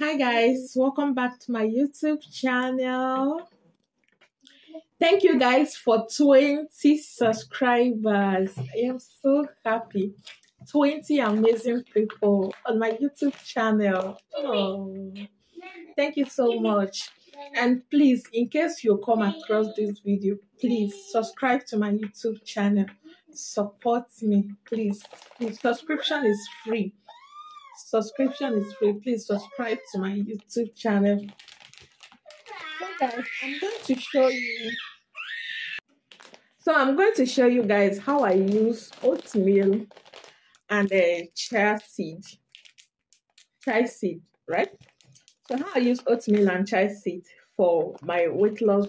Hi guys, welcome back to my YouTube channel. Thank you guys for 20 subscribers. I am so happy. 20 amazing people on my YouTube channel. Oh, thank you so much. And please, in case you come across this video, please subscribe to my YouTube channel. Support me, please. The subscription is free subscription is free. Please subscribe to my youtube channel. So guys i'm going to show you. So i'm going to show you guys how i use oatmeal and uh, chia seed. Chia seed right? So how i use oatmeal and chia seed for my weight loss.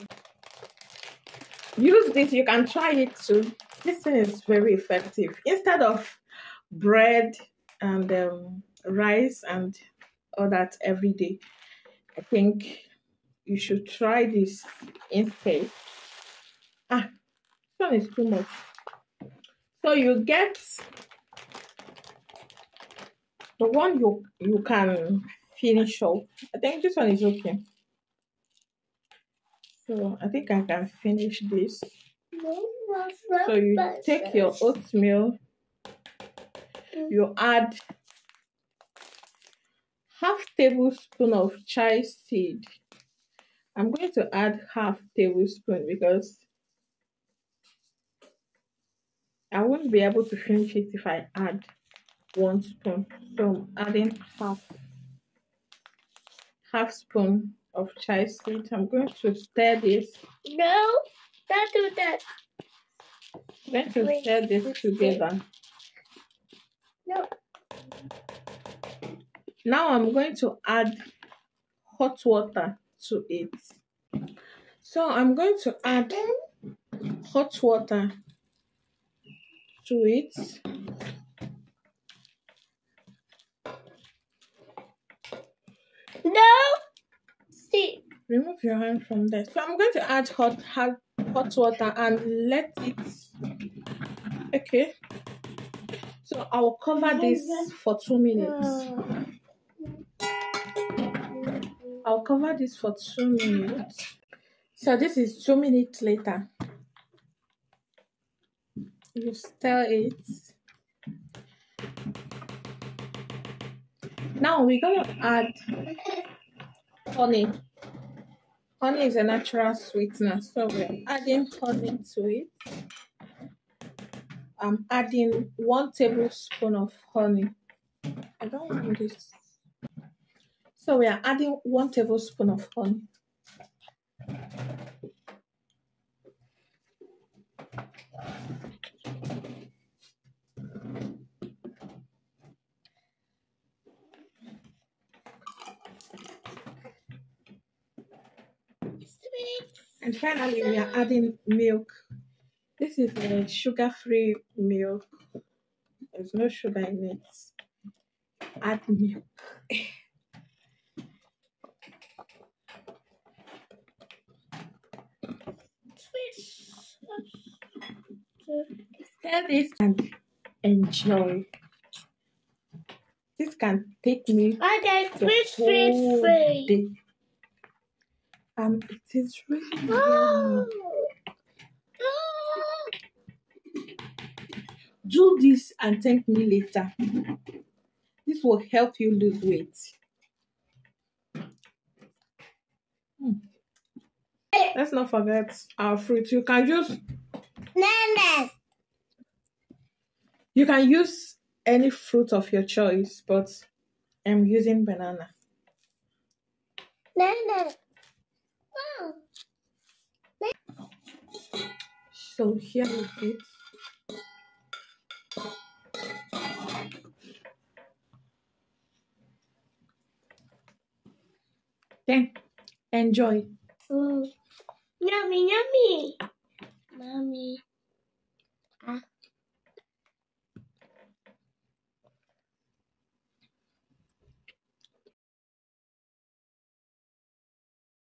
Use this. You can try it too. This thing is very effective. Instead of bread and um, rice and all that every day. I think you should try this instead. Ah, this one is too much. So you get the one you you can finish off. I think this one is okay. So I think I can finish this. So you take your oatmeal, you add half tablespoon of chia seed. I'm going to add half tablespoon because I won't be able to finish it if I add one spoon. So I'm adding half half spoon of chia seed. I'm going to stir this. No, don't do that. I'm going to Wait, stir this together. No. Now I'm going to add hot water to it. So I'm going to add hot water to it. No! See. Remove your hand from there. So I'm going to add hot, hot, hot water and let it... Okay. So I'll cover this for two minutes. Ah. I'll cover this for two minutes. So this is two minutes later. You stir it. Now we're gonna add honey. Honey is a natural sweetener, so we're adding honey to it. I'm adding one tablespoon of honey. I don't want this so we are adding one tablespoon of honey. And finally, we are adding milk. This is a sugar-free milk. There's no sugar in it. Add milk. Stir this and enjoy. This can take me okay, the whole day. And it is really oh. oh. Do this and thank me later. This will help you lose weight. Hmm. Let's not forget our fruit. You can use Nanas. You can use any fruit of your choice, but I'm using banana. Banana. Wow. So here is it. Then enjoy. Mm. Yummy, yummy. Mommy.